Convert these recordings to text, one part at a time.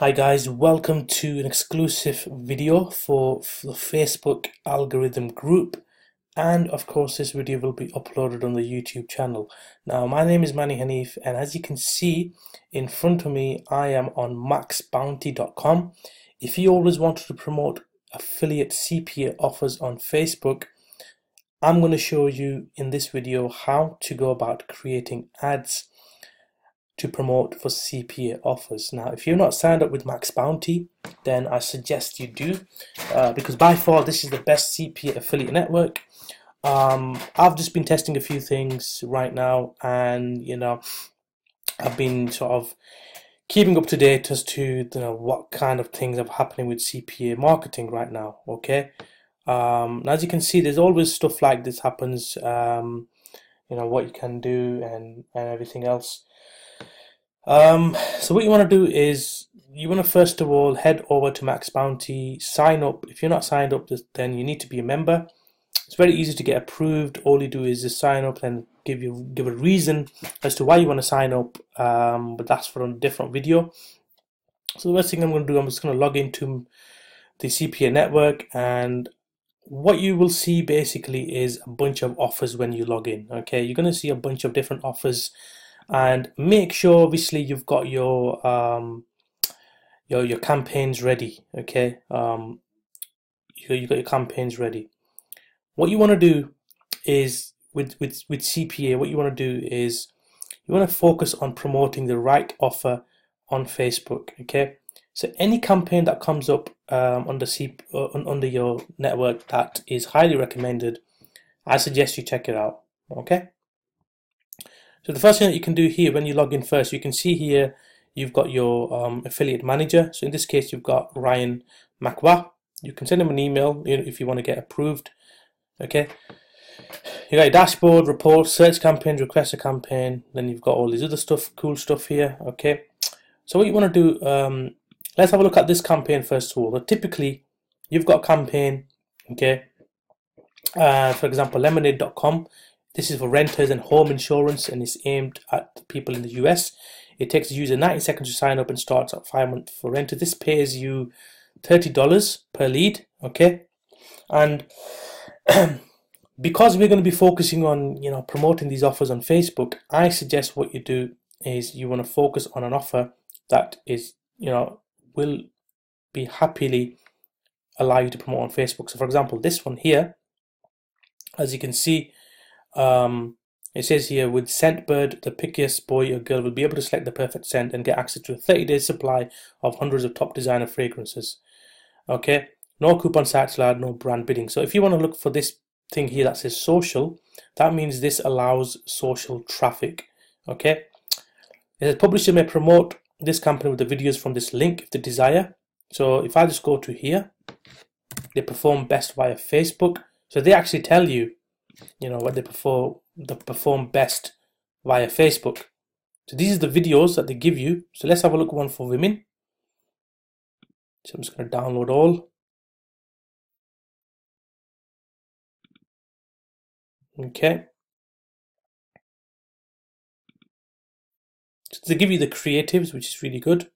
Hi guys, welcome to an exclusive video for the Facebook algorithm group and of course this video will be uploaded on the YouTube channel. Now my name is Manny Hanif and as you can see in front of me I am on maxbounty.com. If you always wanted to promote affiliate CPA offers on Facebook I'm going to show you in this video how to go about creating ads to promote for CPA offers. Now, if you're not signed up with Max Bounty, then I suggest you do, uh, because by far this is the best CPA affiliate network. Um, I've just been testing a few things right now, and you know, I've been sort of keeping up to date as to you know what kind of things are happening with CPA marketing right now. Okay, um, as you can see, there's always stuff like this happens. Um, you know what you can do and and everything else. Um, so what you want to do is you want to first of all head over to Max Bounty, sign up. If you're not signed up, then you need to be a member. It's very easy to get approved. All you do is just sign up and give you give a reason as to why you want to sign up. Um, but that's for a different video. So the first thing I'm going to do, I'm just going to log into the CPA network and what you will see basically is a bunch of offers when you log in okay you're going to see a bunch of different offers and make sure obviously you've got your um, your your campaigns ready okay? Um, you, you got your campaigns ready. What you want to do is with with with CPA what you want to do is you want to focus on promoting the right offer on Facebook okay? So any campaign that comes up um, under C, uh, under your network that is highly recommended I suggest you check it out okay so the first thing that you can do here when you log in first, you can see here you've got your um, affiliate manager. So in this case, you've got Ryan Macwa. You can send him an email if you want to get approved. Okay. You got your dashboard, report, search campaign, request a campaign. Then you've got all these other stuff, cool stuff here. Okay. So what you want to do, um, let's have a look at this campaign first of all. So typically, you've got a campaign. Okay. Uh, for example, lemonade.com this is for renters and home insurance and is aimed at people in the US. It takes the user 90 seconds to sign up and starts at five months for renters. This pays you $30 per lead, okay? And because we're going to be focusing on, you know, promoting these offers on Facebook, I suggest what you do is you want to focus on an offer that is, you know, will be happily allow you to promote on Facebook. So for example, this one here, as you can see, um, it says here with Scentbird, the pickiest boy or girl will be able to select the perfect scent and get access to a 30 day supply of hundreds of top designer fragrances. Okay, no coupon sites allowed, no brand bidding. So if you want to look for this thing here that says social, that means this allows social traffic. Okay, it says publisher may promote this company with the videos from this link if they desire. So if I just go to here, they perform best via Facebook. So they actually tell you you know what they perform the perform best via Facebook. So these are the videos that they give you. So let's have a look one for women. So I'm just going to download all. Okay. So they give you the creatives, which is really good.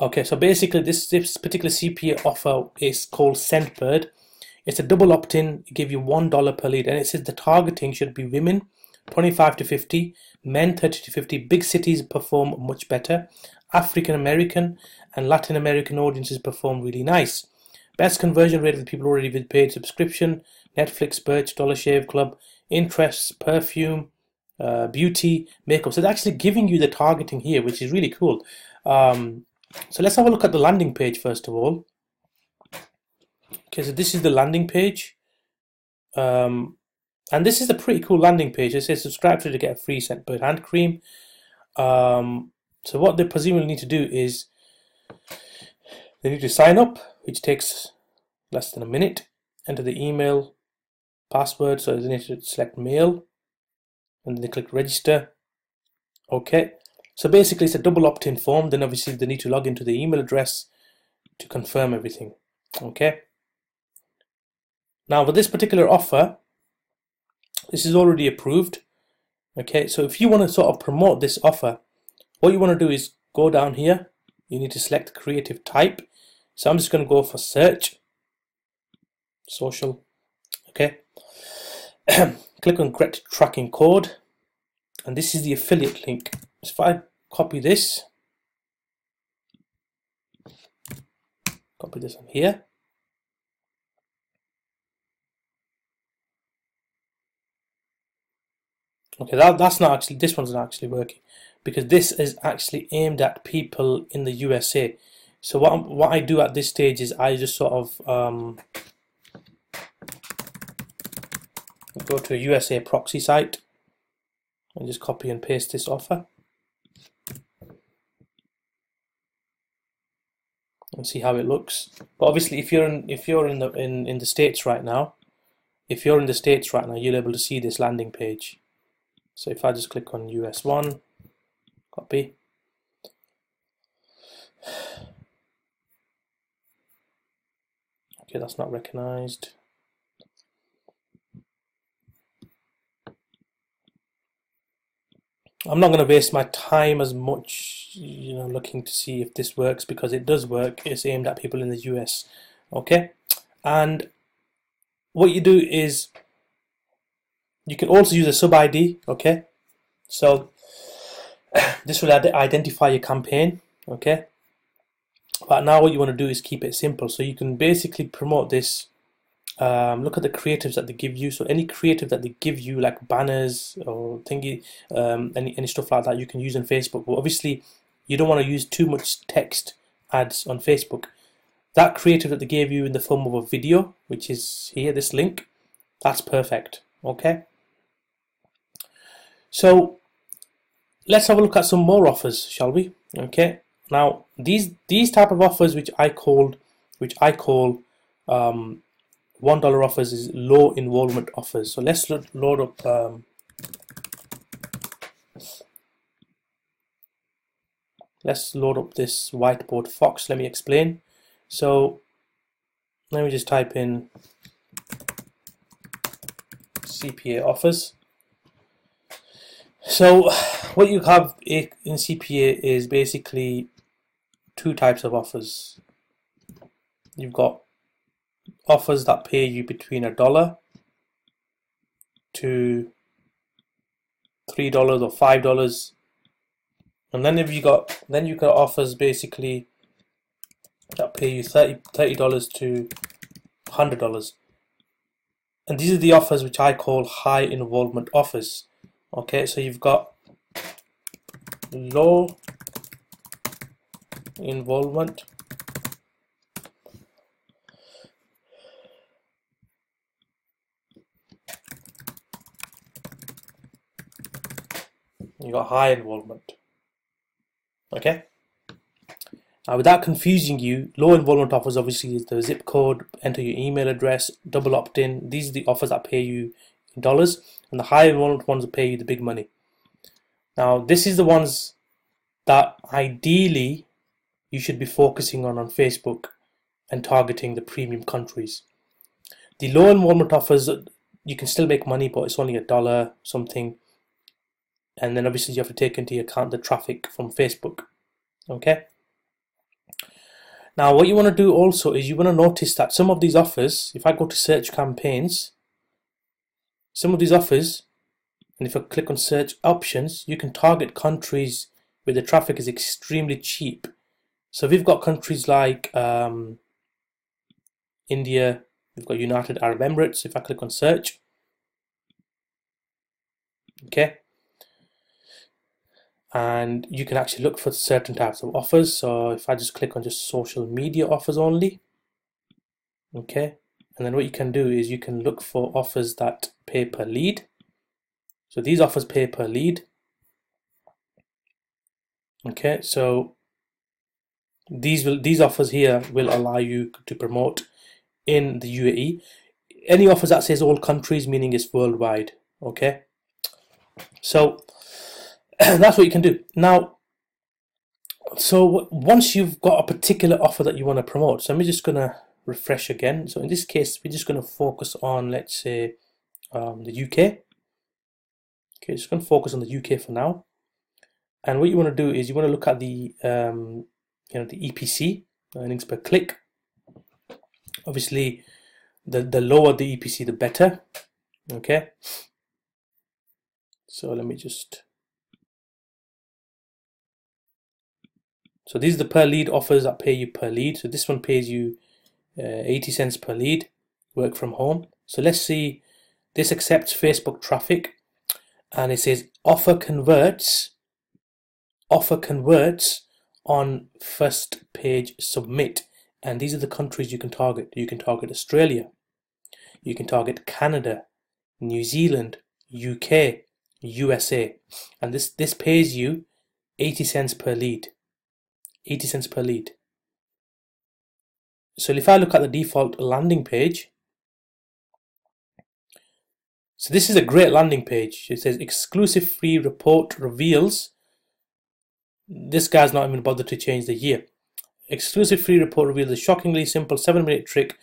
Okay, so basically this, this particular CPA offer is called Scentbird. It's a double opt-in, give you $1 per lead, and it says the targeting should be women, 25 to 50, men 30 to 50. Big cities perform much better. African American and Latin American audiences perform really nice. Best conversion rate of people already with paid subscription, Netflix, Birch, Dollar Shave Club, interests, perfume, uh, beauty, makeup. So they're actually giving you the targeting here, which is really cool. Um, so let's have a look at the landing page first of all. Okay, so this is the landing page. Um, and this is a pretty cool landing page. It says subscribe to, to get a free Scentbird hand cream. Um, so what they presumably need to do is they need to sign up, which takes less than a minute. Enter the email, password, so they need to select male, and then they click register. Okay, So basically it's a double opt-in form, then obviously they need to log into the email address to confirm everything. Okay. Now with this particular offer, this is already approved. Okay, so if you want to sort of promote this offer, what you want to do is go down here. You need to select creative type. So I'm just going to go for search, social. Okay. Click on get tracking code. And this is the affiliate link. So if I copy this, copy this on here. Okay, that, that's not actually, this one's not actually working because this is actually aimed at people in the USA. So what, what I do at this stage is I just sort of um, go to a USA proxy site and just copy and paste this offer. And see how it looks. But obviously, if you're in if you're in the in in the states right now, if you're in the states right now, you'll able to see this landing page. So if I just click on US one, copy. Okay, that's not recognized. I'm not going to waste my time as much, looking to see if this works because it does work. It's aimed at people in the US, okay? And what you do is you can also use a sub ID, okay? So this will identify your campaign, okay? But now what you want to do is keep it simple. So you can basically promote this um, look at the creatives that they give you. So any creative that they give you, like banners or thingy, um, any any stuff like that, you can use on Facebook. But obviously, you don't want to use too much text ads on Facebook. That creative that they gave you in the form of a video, which is here, this link, that's perfect. Okay. So let's have a look at some more offers, shall we? Okay. Now these these type of offers, which I called, which I call um, one dollar offers is low involvement offers. So let's load up. Um, let's load up this whiteboard fox. Let me explain. So let me just type in CPA offers. So what you have in CPA is basically two types of offers. You've got offers that pay you between a dollar to three dollars or five dollars and then if you got then you got offers basically that pay you 30 dollars to hundred dollars. And these are the offers which I call high involvement offers. Okay so you've got low involvement. You got high involvement. Okay. Now, without confusing you, low involvement offers obviously is the zip code, enter your email address, double opt in. These are the offers that pay you in dollars, and the high involvement ones pay you the big money. Now, this is the ones that ideally you should be focusing on on Facebook and targeting the premium countries. The low involvement offers, you can still make money, but it's only a dollar something and then obviously you have to take into account the traffic from Facebook okay? Now what you want to do also is you want to notice that some of these offers if I go to search campaigns some of these offers and if I click on search options you can target countries where the traffic is extremely cheap. So we've got countries like um, India we've got United Arab Emirates if I click on search. Okay and you can actually look for certain types of offers. So if I just click on just social media offers only okay and then what you can do is you can look for offers that pay per lead. So these offers pay per lead okay so these will these offers here will allow you to promote in the UAE any offers that says all countries meaning it's worldwide okay? So that's what you can do. Now, so once you've got a particular offer that you want to promote, so I'm just going to refresh again. So in this case, we're just going to focus on, let's say, um, the UK. Okay, just going to focus on the UK for now. And what you want to do is you want to look at the, um, you know, the EPC earnings per click. Obviously, the the lower the EPC, the better. Okay. So let me just So these are the per lead offers that pay you per lead. So this one pays you uh, 80 cents per lead, work from home. So let's see, this accepts Facebook traffic and it says offer converts, offer converts on first page submit. And these are the countries you can target. You can target Australia, you can target Canada, New Zealand, UK, USA. And this, this pays you 80 cents per lead. 80 cents per lead. So if I look at the default landing page, so this is a great landing page. It says exclusive free report reveals. This guy's not even bothered to change the year. Exclusive free report reveals a shockingly simple seven minute trick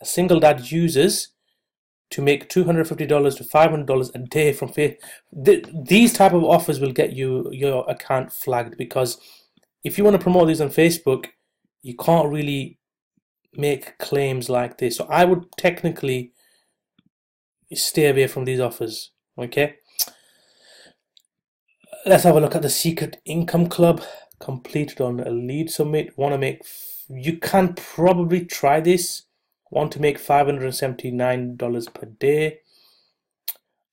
a single dad uses to make $250 to $500 a day from Facebook. These type of offers will get you your account flagged because if you want to promote these on Facebook, you can't really make claims like this. So I would technically stay away from these offers. Okay. Let's have a look at the Secret Income Club completed on a lead submit. Want to make? You can probably try this. Want to make five hundred and seventy nine dollars per day.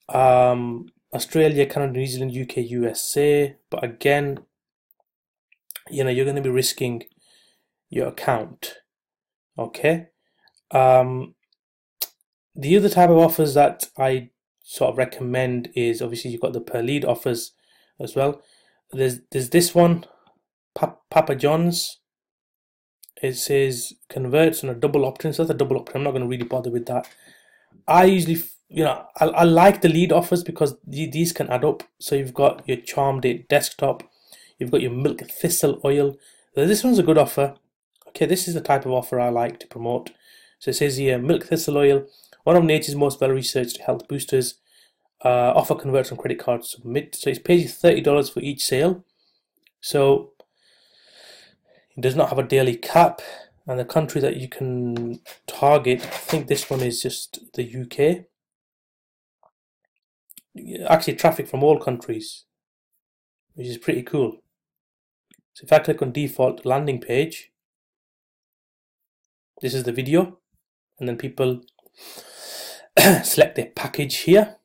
Um, Australia, Canada, New Zealand, UK, USA. But again, you know you're going to be risking your account okay? Um, the other type of offers that i sort of recommend is obviously you've got the per lead offers as well. There's there's this one papa john's. It says converts on a double opt-in so that's a double opt-in i'm not going to really bother with that. I usually you know I, I like the lead offers because these can add up. So you've got your CharmDate desktop You've got your milk thistle oil. This one's a good offer. Okay, this is the type of offer I like to promote. So it says here, milk thistle oil, one of nature's most well-researched health boosters. Uh, offer converts on credit cards submit. So it pays you thirty dollars for each sale. So it does not have a daily cap, and the country that you can target, I think this one is just the UK. Actually, traffic from all countries, which is pretty cool. So if I click on default landing page, this is the video, and then people select their package here,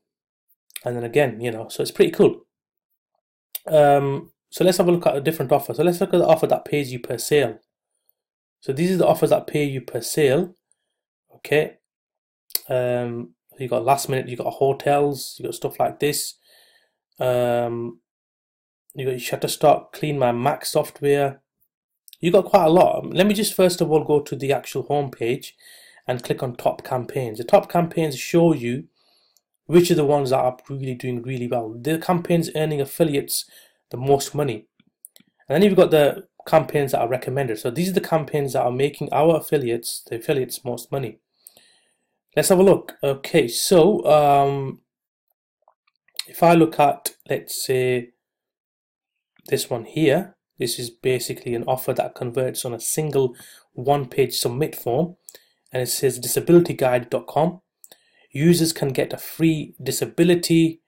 and then again, you know, so it's pretty cool. Um, so let's have a look at a different offer. So let's look at the offer that pays you per sale. So these are the offers that pay you per sale. Okay. Um, you got last minute, you got hotels, you got stuff like this. Um, you got Shutterstock, Clean My Mac software. You got quite a lot. Let me just first of all go to the actual home page and click on top campaigns. The top campaigns show you which are the ones that are really doing really well. The campaigns earning affiliates the most money. And then you've got the campaigns that are recommended. So these are the campaigns that are making our affiliates, the affiliates, most money. Let's have a look. Okay, so um, if I look at, let's say, this one here, this is basically an offer that converts on a single one-page submit form and it says disabilityguide.com. Users can get a free disability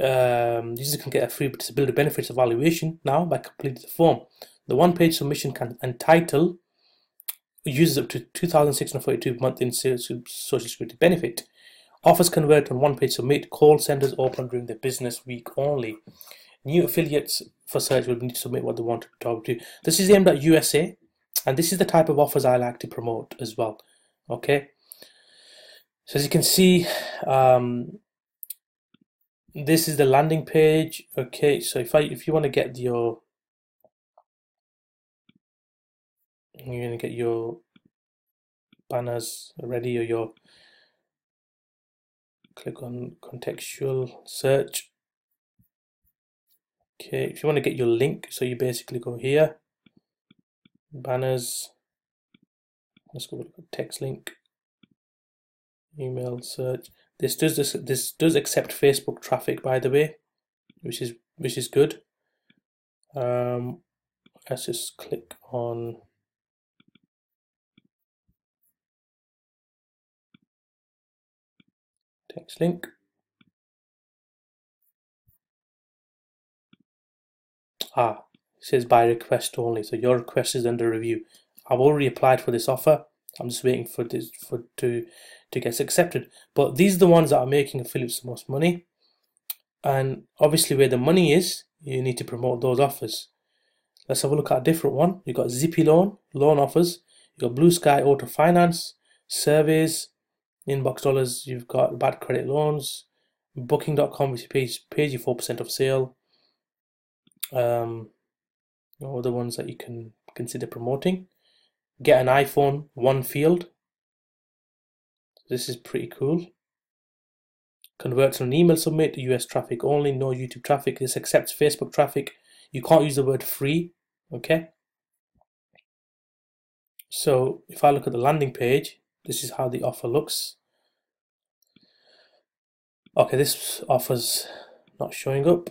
um, users can get a free disability benefits evaluation now by completing the form. The one-page submission can entitle users up to 2,642 per month in social security benefit. Offers convert on one-page submit. Call centers open during the business week only. New affiliates for search will need to submit what they want to talk to. This is aimed at USA, and this is the type of offers I like to promote as well. Okay. So as you can see, um, this is the landing page. Okay, so if I if you want to get your you're gonna get your banners ready or your click on contextual search Okay, if you want to get your link, so you basically go here, banners, let's go with text link, email search. This does this this does accept Facebook traffic by the way, which is which is good. Um, let's just click on text link. Ah, it says by request only. So your request is under review. I've already applied for this offer. I'm just waiting for this for to to get accepted. But these are the ones that are making affiliates the most money. And obviously where the money is, you need to promote those offers. Let's have a look at a different one. You've got Zippy Loan, loan offers. You've got Blue Sky Auto Finance, surveys, inbox dollars. You've got bad credit loans, Booking.com, which pays, pays you 4% of sale, um, other ones that you can consider promoting. Get an iPhone, one field. This is pretty cool. Converts on an email submit, US traffic only, no YouTube traffic. This accepts Facebook traffic. You can't use the word free, okay? So if I look at the landing page, this is how the offer looks. Okay, this offer's not showing up.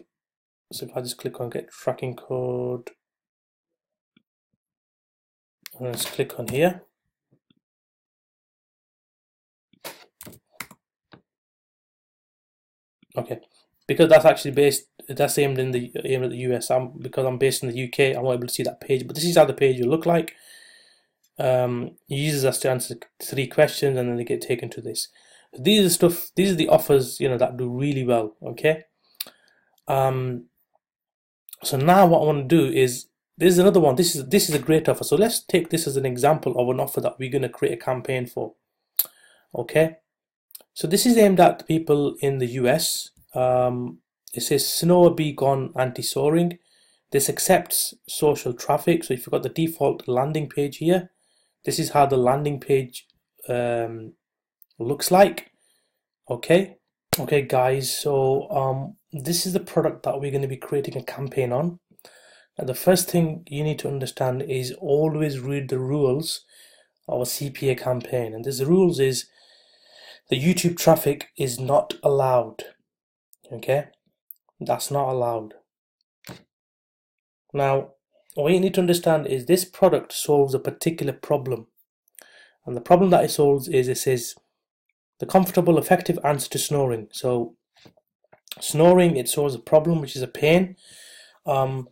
So if I just click on get tracking code, and let's click on here. Okay, because that's actually based, that's aimed in the aimed at the US. I'm because I'm based in the UK. I'm not able to see that page, but this is how the page will look like. Um, uses us to answer three questions, and then they get taken to this. These are stuff. These are the offers, you know, that do really well. Okay. Um, so now what I want to do is this is another one. This is this is a great offer. So let's take this as an example of an offer that we're going to create a campaign for. Okay. So this is aimed at people in the US. Um, it says Snore Be Gone Anti-Snoring. This accepts social traffic. So if you've got the default landing page here, this is how the landing page um, looks like. Okay. Okay, guys. So um, this is the product that we're going to be creating a campaign on. And the first thing you need to understand is always read the rules of a CPA campaign. And this rules is the YouTube traffic is not allowed. Okay, that's not allowed. Now, what you need to understand is this product solves a particular problem. And the problem that it solves is it says the comfortable, effective answer to snoring. So Snoring, it solves a problem, which is a pain. Um,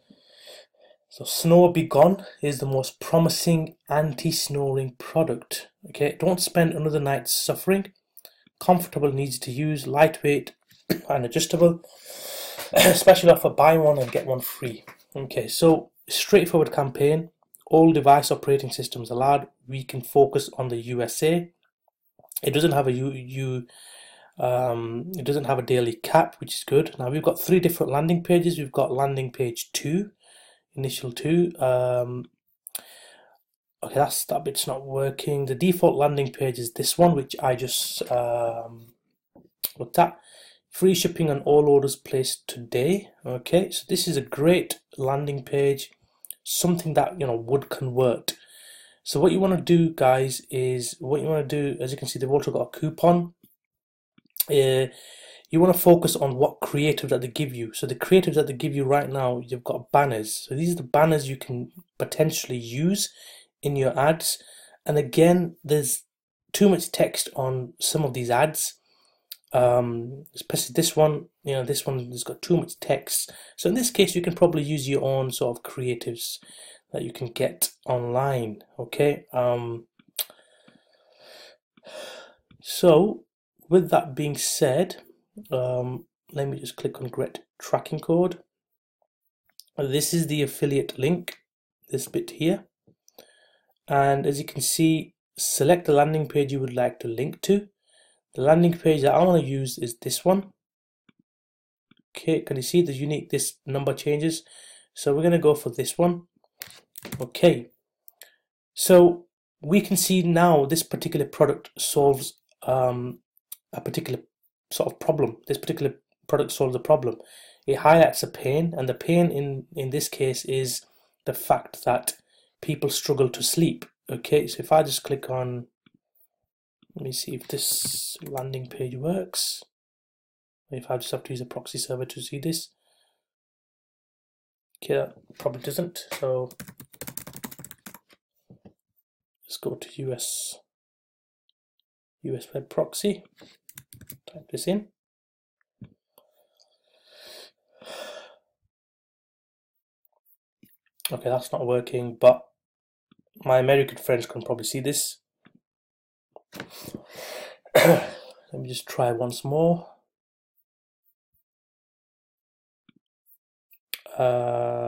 so Snore Be Gone is the most promising anti-snoring product. Okay, don't spend another night suffering. Comfortable, needs to use, lightweight and adjustable. Special offer, buy one and get one free. Okay, so straightforward campaign. All device operating systems allowed. We can focus on the USA. It doesn't have a U, U um, it doesn't have a daily cap, which is good. Now we've got three different landing pages. We've got landing page two, initial two. Um, okay, that's that bit's not working. The default landing page is this one, which I just um, looked at. Free shipping on all orders placed today. Okay, so this is a great landing page, something that you know would convert. So what you want to do, guys, is what you want to do. As you can see, they've also got a coupon uh, you want to focus on what creative that they give you. So the creative that they give you right now, you've got banners. So these are the banners you can potentially use in your ads. And again, there's too much text on some of these ads. Um, especially this one, you know, this one has got too much text. So in this case, you can probably use your own sort of creatives that you can get online. Okay. Um, so with that being said, um, let me just click on get tracking code. This is the affiliate link, this bit here. And as you can see, select the landing page you would like to link to. The landing page that I want to use is this one. Okay, can you see the unique, this number changes? So we're going to go for this one. Okay, so we can see now this particular product solves um, a particular sort of problem. This particular product solves a problem. it highlights a pain, and the pain in, in this case is the fact that people struggle to sleep. Okay, so if I just click on, let me see if this landing page works. If I just have to use a proxy server to see this. Okay, that probably doesn't. So let's go to US US web proxy. Type this in. Okay, that's not working, but my American friends can probably see this. Let me just try once more. Um,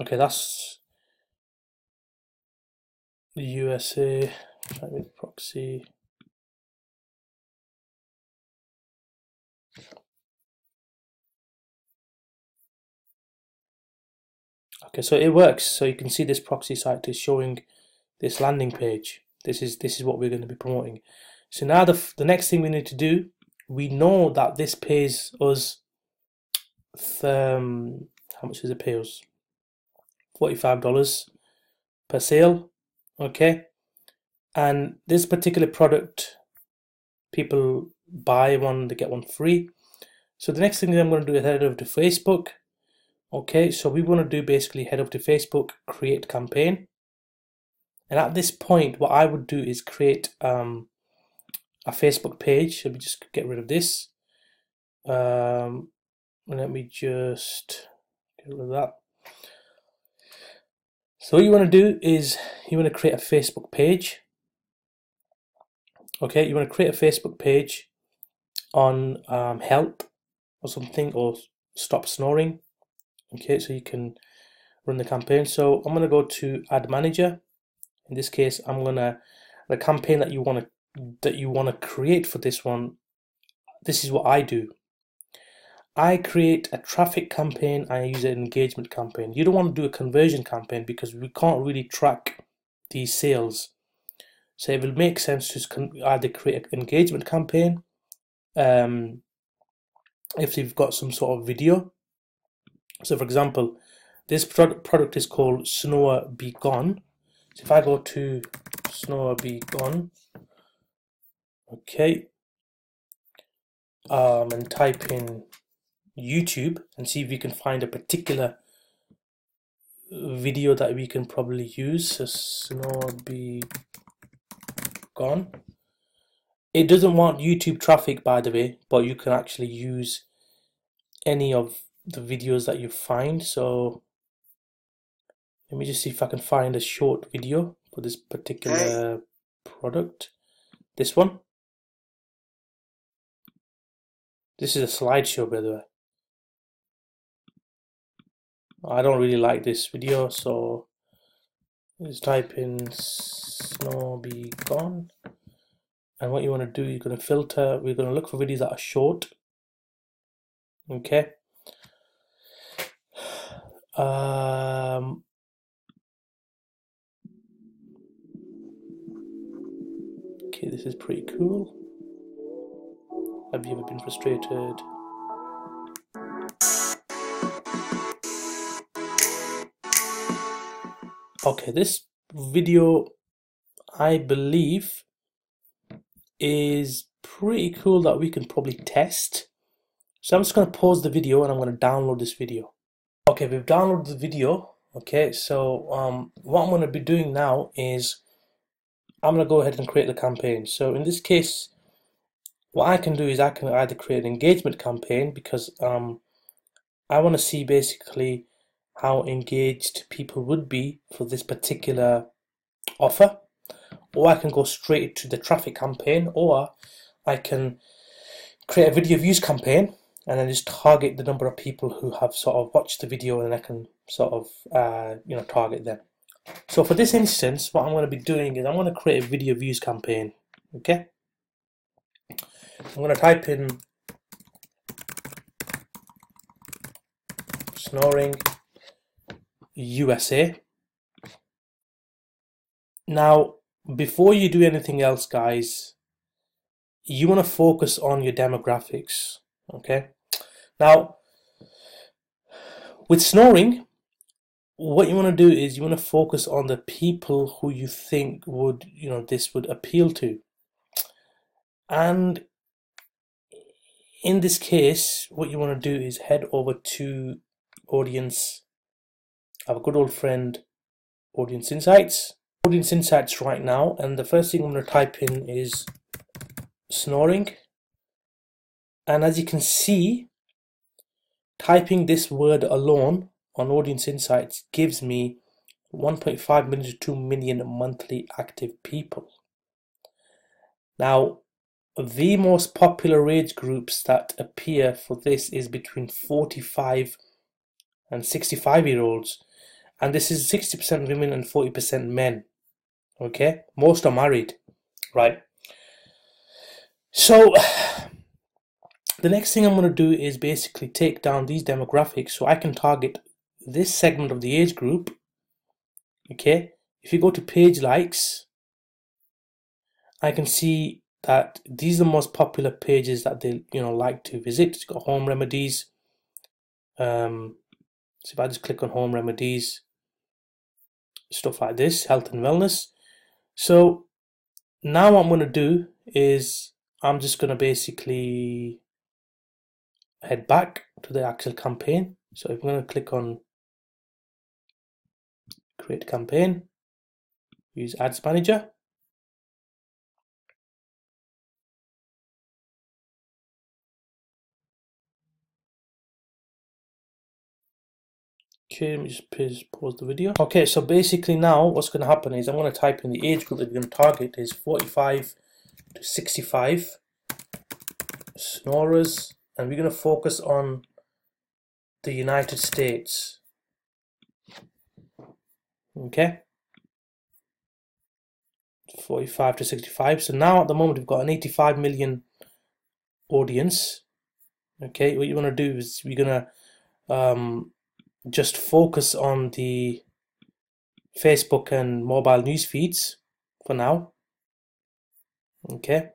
okay, that's the USA private proxy. Okay, so it works. So you can see this proxy site is showing this landing page. This is this is what we're going to be promoting. So now the the next thing we need to do, we know that this pays us. Um, how much does it pay us? Forty five dollars per sale. Okay, and this particular product, people buy one, they get one free. So the next thing I'm going to do is head over to Facebook Okay, so we want to do basically head over to Facebook, create campaign. And at this point, what I would do is create um, a Facebook page. Let me just get rid of this. Um, let me just get rid of that. So what you want to do is you want to create a Facebook page. Okay, you want to create a Facebook page on um, help or something or stop snoring. Okay so you can run the campaign. So I'm going to go to Ad manager. In this case I'm gonna the campaign that you want to that you want to create for this one this is what I do I create a traffic campaign I use an engagement campaign. You don't want to do a conversion campaign because we can't really track these sales. So it will make sense to either create an engagement campaign um, if you've got some sort of video. So for example, this product, product is called Snore Be Gone. So if I go to Snore Be Gone, okay, um, and type in YouTube and see if we can find a particular video that we can probably use. So Snore Be Gone. It doesn't want YouTube traffic by the way, but you can actually use any of the videos that you find so let me just see if I can find a short video for this particular hey. product this one this is a slideshow by the way I don't really like this video so let's type in snore be gone and what you want to do you're going to filter we're going to look for videos that are short okay um, okay, this is pretty cool. Have you ever been frustrated? Okay, this video, I believe, is pretty cool that we can probably test. So I'm just going to pause the video and I'm going to download this video. Okay, we've downloaded the video. Okay, so um, what I'm going to be doing now is I'm going to go ahead and create the campaign. So in this case, what I can do is I can either create an engagement campaign because um, I want to see basically how engaged people would be for this particular offer or I can go straight to the traffic campaign or I can create a video views campaign and then just target the number of people who have sort of watched the video and I can sort of uh, you know target them. So for this instance, what I'm going to be doing is I'm going to create a video views campaign. Okay, I'm going to type in snoring USA. Now, before you do anything else, guys, you want to focus on your demographics. Okay. Now, with snoring, what you want to do is you want to focus on the people who you think would, you know, this would appeal to. And in this case, what you want to do is head over to audience, our good old friend, Audience Insights. Audience Insights right now, and the first thing I'm going to type in is snoring. And as you can see, typing this word alone on Audience Insights gives me 1.5 million to 2 million monthly active people. Now, the most popular age groups that appear for this is between 45 and 65 year olds, and this is 60% women and 40% men. Okay, most are married, right? So, the next thing I'm going to do is basically take down these demographics so I can target this segment of the age group. Okay, if you go to page likes, I can see that these are the most popular pages that they you know like to visit. It's got home remedies. Um, so if I just click on home remedies, stuff like this, health and wellness. So now what I'm going to do is I'm just going to basically head back to the actual campaign. So I'm going to click on create campaign, use ads manager. Let me just pause the video. Okay, so basically now what's going to happen is I'm going to type in the age group that we're going to target is 45 to 65 snorers and we're going to focus on the United States. Okay. 45 to 65. So now at the moment we've got an 85 million audience. Okay, what you want to do is we're going to um, just focus on the Facebook and mobile news feeds for now. Okay.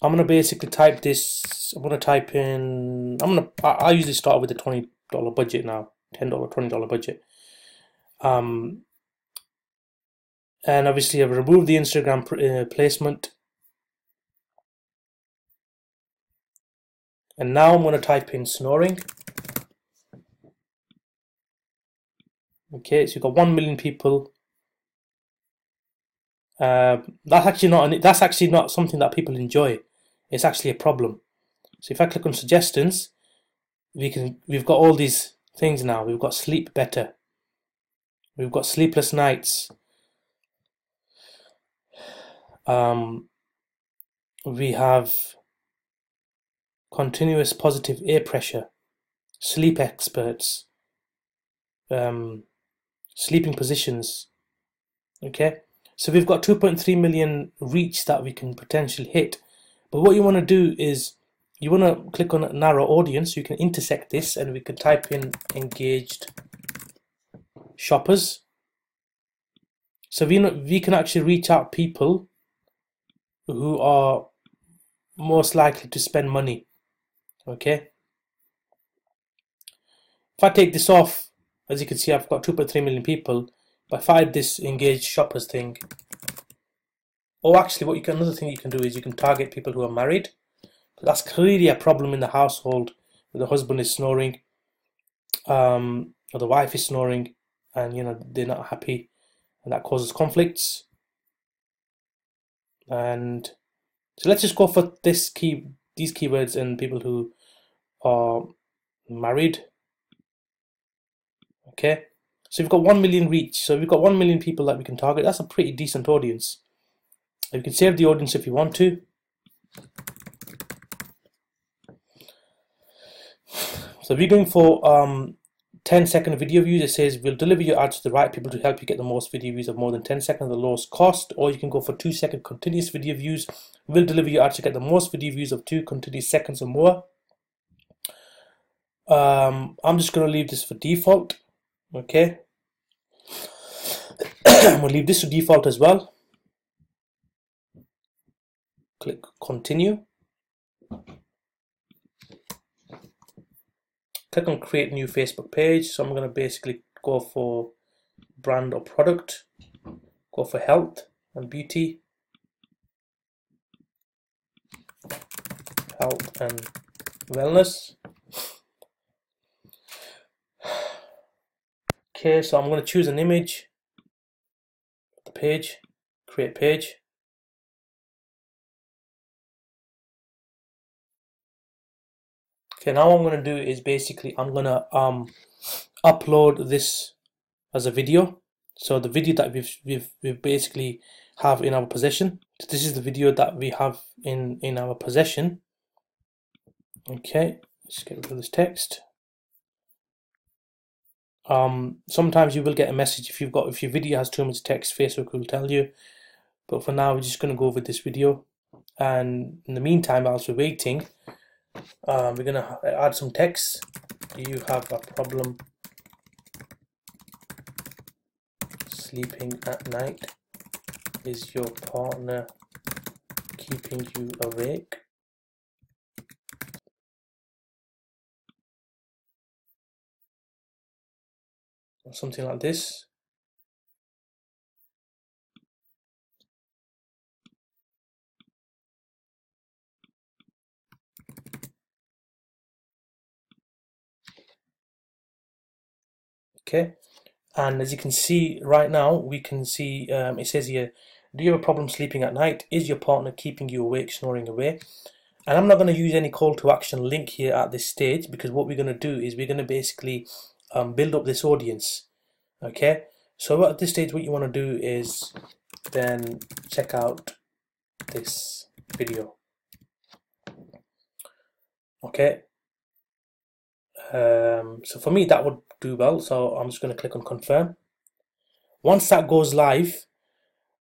I'm gonna basically type this. I'm gonna type in. I'm gonna. I, I usually start with the twenty dollar budget now. Ten dollar, twenty dollar budget. Um, and obviously I've removed the Instagram uh, placement. And now I'm going to type in snoring. Okay, so you've got one million people. Uh, that's actually not an, that's actually not something that people enjoy. It's actually a problem. So if I click on suggestions, we can we've got all these things now. We've got sleep better. We've got sleepless nights. Um, we have continuous positive air pressure, sleep experts, um, sleeping positions. Okay, so we've got 2.3 million reach that we can potentially hit. But what you want to do is you want to click on narrow audience. You can intersect this and we can type in engaged shoppers. So we, we can actually reach out people who are most likely to spend money. Okay. If I take this off, as you can see, I've got 2.3 million people. If I this engaged shoppers thing, oh, actually, what you can another thing you can do is you can target people who are married. That's clearly a problem in the household. The husband is snoring, um, or the wife is snoring, and you know they're not happy, and that causes conflicts. And so let's just go for this key, these keywords, and people who are married Okay, so we've got 1 million reach. So we've got 1 million people that we can target. That's a pretty decent audience. You can save the audience if you want to. So we're going for um, 10 second video views. It says we'll deliver your ads to the right people to help you get the most video views of more than 10 seconds at the lowest cost. Or you can go for 2 second continuous video views. We'll deliver your ads to get the most video views of 2 continuous seconds or more. Um, I'm just going to leave this for default. Okay. We'll leave this to default as well. Click continue. Click on create new Facebook page. So I'm going to basically go for brand or product go for health and beauty. Health and wellness okay so I'm going to choose an image. The page create page. Okay now what I'm going to do is basically I'm going to um upload this as a video. So the video that we've we've, we've basically have in our possession so this is the video that we have in in our possession. Okay let's get rid of this text um sometimes you will get a message if you've got if your video has too much text facebook will tell you. But for now we're just going to go with this video. And in the meantime whilst we're waiting um, we're going to add some text. Do you have a problem sleeping at night? Is your partner keeping you awake or something like this. Okay. And as you can see right now we can see um, it says here do you have a problem sleeping at night? Is your partner keeping you awake snoring away? And I'm not going to use any call to action link here at this stage because what we're going to do is we're going to basically um, build up this audience okay? So at this stage what you want to do is then check out this video okay? Um, so for me that would do well. So I'm just going to click on confirm. Once that goes live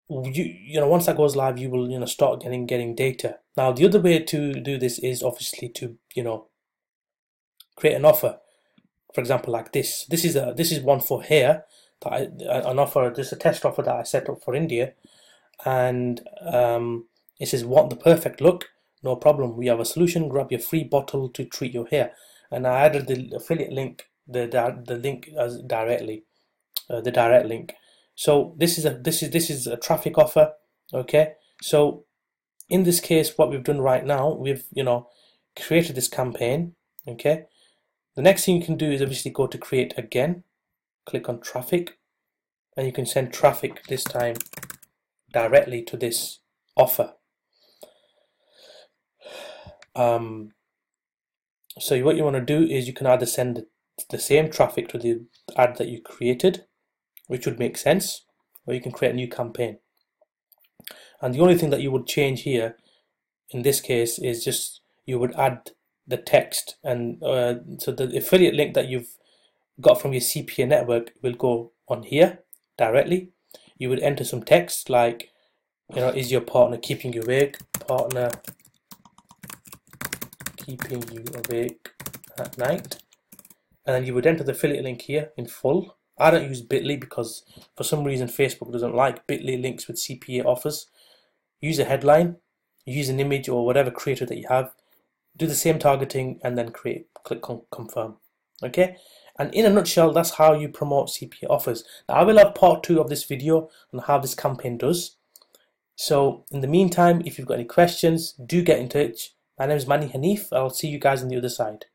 you you know once that goes live you will you know start getting getting data. Now the other way to do this is obviously to you know create an offer for example like this. This is a this is one for here that I, an offer this is a test offer that I set up for India. And um, it says want the perfect look? No problem. We have a solution. Grab your free bottle to treat your hair. And I added the affiliate link the the link as directly uh, the direct link. So this is a this is this is a traffic offer okay? So in this case what we've done right now we've you know created this campaign okay the next thing you can do is obviously go to create again. Click on traffic. And you can send traffic this time directly to this offer. Um, so what you want to do is you can either send the same traffic to the ad that you created which would make sense or you can create a new campaign. And the only thing that you would change here in this case is just you would add the text and uh, so the affiliate link that you've got from your CPA network will go on here directly. You would enter some text like you know is your partner keeping you awake? Partner keeping you awake at night. And then you would enter the affiliate link here in full. I don't use Bitly because for some reason Facebook doesn't like Bitly links with CPA offers. Use a headline use an image or whatever creator that you have do the same targeting and then create click on confirm. Okay? And in a nutshell that's how you promote CPA offers. Now I will have part two of this video on how this campaign does. So in the meantime if you've got any questions do get in touch. My name is Manny Hanif. I'll see you guys on the other side